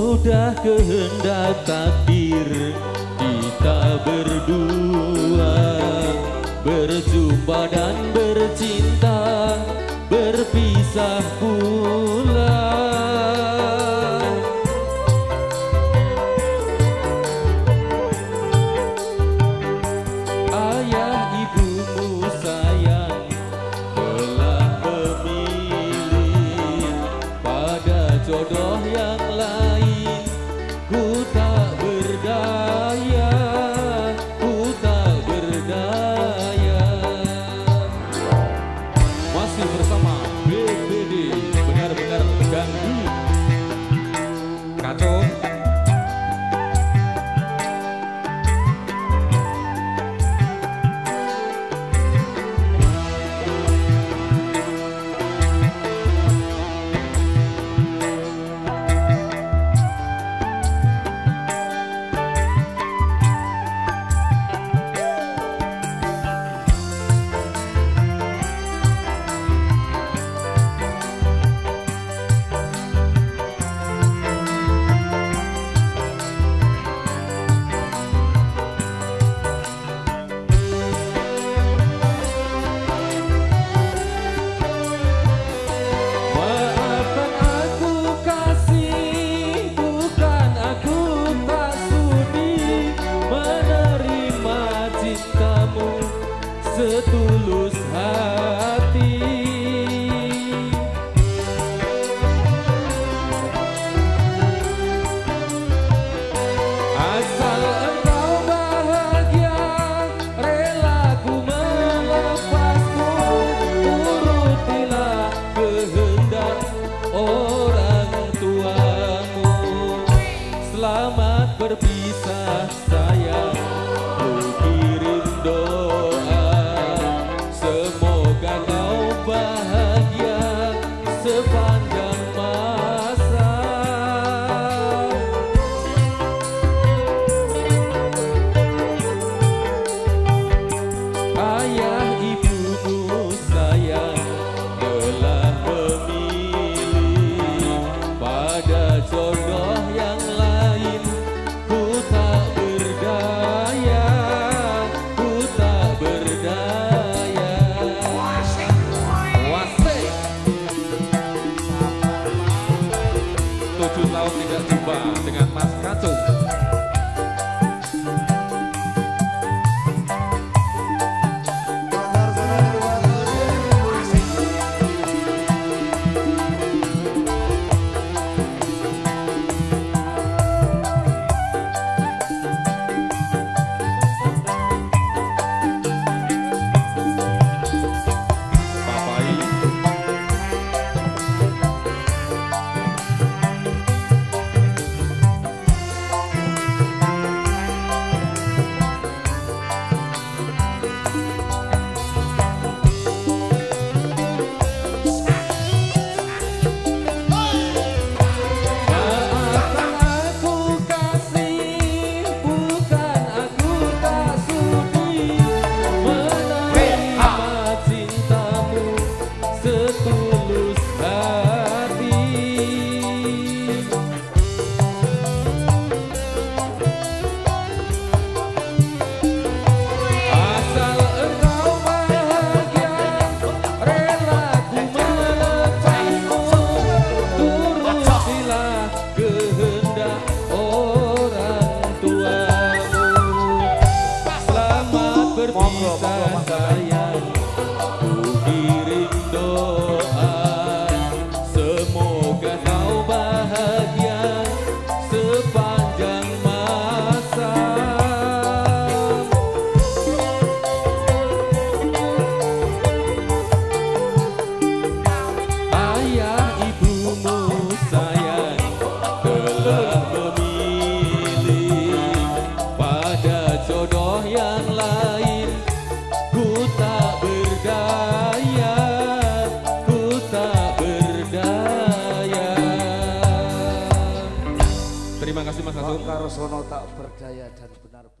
Sudah kehendak takdir kita berdua Berjumpa dan bercinta Berpisah pun. selamat berpisah sayang. Ku doa. Semoga kau bahagia sepanjang masa. Ayah ibumu sayang telah memilih pada jodoh Rasulullah tak berdaya dan benar-benar.